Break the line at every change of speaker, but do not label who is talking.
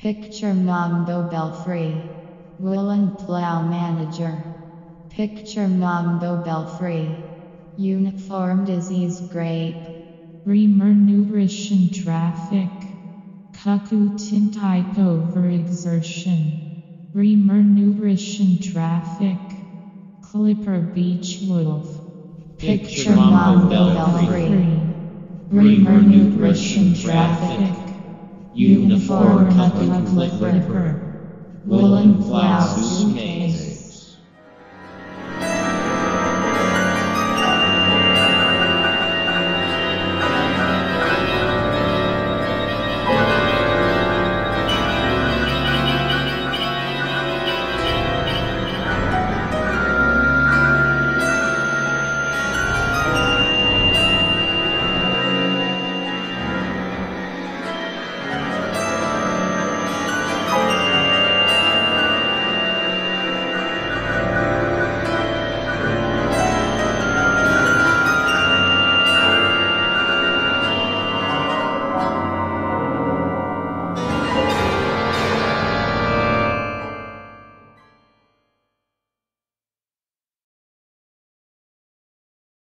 Picture Mambo Belfry. Woolen Plow Manager. Picture Mambo Belfry. Uniform disease grape.
Reamer nutrition traffic. Cuckoo type overexertion. Reamer nutrition traffic. Clipper beech wolf.
Picture Mambo Belfry.
Reamer nutrition traffic.
Uniform cuckoo
clipper.
Woolen plow suitcase.